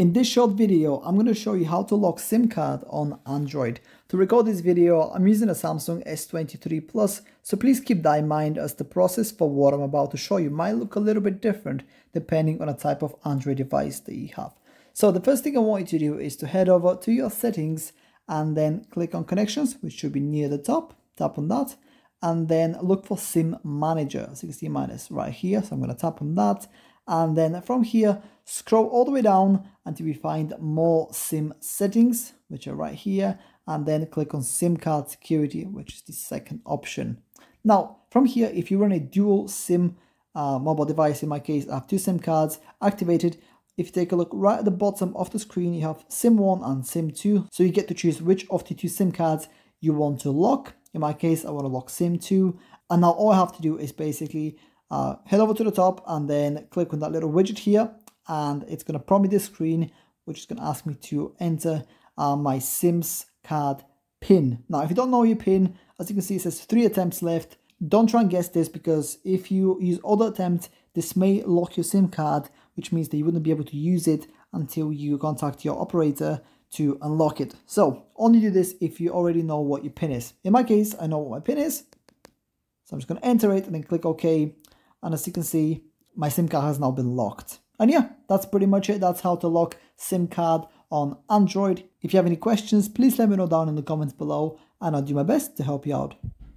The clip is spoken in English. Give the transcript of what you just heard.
In this short video, I'm going to show you how to lock SIM card on Android. To record this video, I'm using a Samsung S23 Plus, so please keep that in mind as the process for what I'm about to show you might look a little bit different depending on the type of Android device that you have. So the first thing I want you to do is to head over to your settings and then click on connections, which should be near the top, tap on that, and then look for SIM Manager, as you can see mine right here, so I'm going to tap on that, and then from here, scroll all the way down until we find more SIM settings, which are right here, and then click on SIM card security, which is the second option. Now, from here, if you run a dual SIM uh, mobile device, in my case, I have two SIM cards activated, if you take a look right at the bottom of the screen, you have SIM1 and SIM2. So you get to choose which of the two SIM cards you want to lock. In my case, I want to lock SIM2. And now all I have to do is basically uh, head over to the top and then click on that little widget here. And it's going to prompt me this screen, which is going to ask me to enter uh, my SIMS card pin. Now, if you don't know your pin, as you can see, it says three attempts left. Don't try and guess this because if you use other attempts, this may lock your SIM card, which means that you wouldn't be able to use it until you contact your operator to unlock it. So only do this if you already know what your pin is. In my case, I know what my pin is. So I'm just going to enter it and then click OK. And as you can see, my SIM card has now been locked. And yeah, that's pretty much it. That's how to lock SIM card on Android. If you have any questions, please let me know down in the comments below and I'll do my best to help you out.